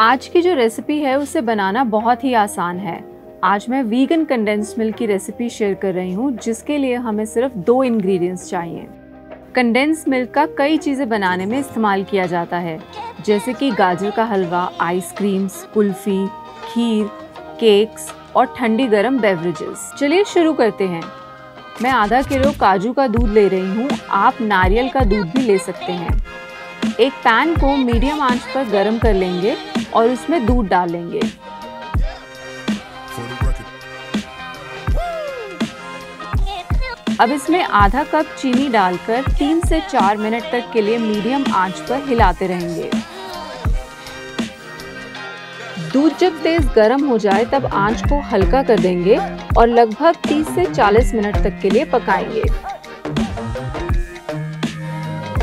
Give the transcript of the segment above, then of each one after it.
आज की जो रेसिपी है, उसे बनाना बहुत ही आसान है। आज मैं वीगन कंडेंस्ड मिल्क की रेसिपी शेयर कर रही हूँ, जिसके लिए हमें सिर्फ़ दो इंग्रेडिएंट्स चाहिए। कंडेंस मिल्क का कई चीज़ें बनाने में इस्तेमाल किया जाता है, जैसे कि गाजर का halwa ice creams kulfi, kheer cakes और ठंडी गर्म बेवरेजेस चलिए शुरू करते हैं। मैं आधा किलो काजू का दूध ले रही हूँ, आप नारियल का दूध भी ले सकते हैं। एक पैन को मीडियम आँच पर गर्म कर लेंगे। और उसमें दूध डालेंगे। अब इसमें आधा कप चीनी डालकर तीन से चार मिनट तक के लिए मीडियम आँच पर हिलाते रहेंगे। दूध जब तेज गर्म हो जाए, तब आँच को हल्का कर देंगे और लगभग 30 से 40 मिनट तक के लिए पकाएँगे।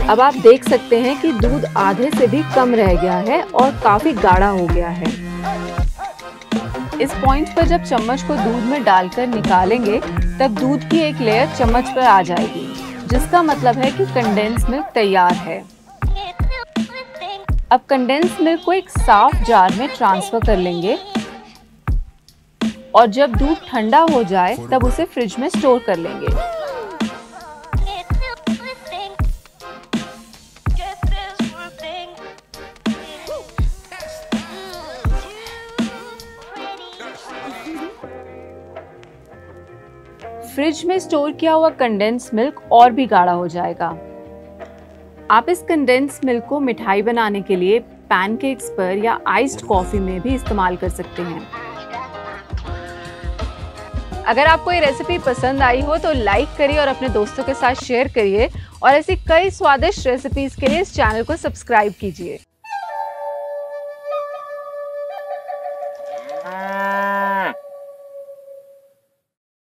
अब आप देख सकते हैं कि दूध आधे से भी कम रह गया है और काफ़ी गाढ़ा हो गया है। इस पॉइंट पर जब चम्मच को दूध में डालकर निकालेंगे, तब दूध की एक लेयर चम्मच पर आ जाएगी, जिसका मतलब है कि कंडेंस मिल्क तैयार है। अब कंडेंस मिल्क को एक साफ़ जार में ट्रांसफ़र कर लेंगे और जब दूध ठंडा हो जाए, तब उसे फ्रिज में स्टोर कर लेंगे। फ्रिज में स्टोर किया हुआ कंडेंस मिल्क और भी गाढ़ा हो जाएगा। आप इस कंडेंस मिल्क को मिठाई बनाने के लिए पैनकेक्स पर या आइस्ड कॉफ़ी में भी इस्तेमाल कर सकते हैं। अगर आपको ये रेसिपी पसंद आई हो तो लाइक करिए और अपने दोस्तों के साथ शेयर करिए और ऐसी कई स्वादिष्ट रेसिपीज़ के लिए इस चैनल को सब्सक्राइब कीजिए।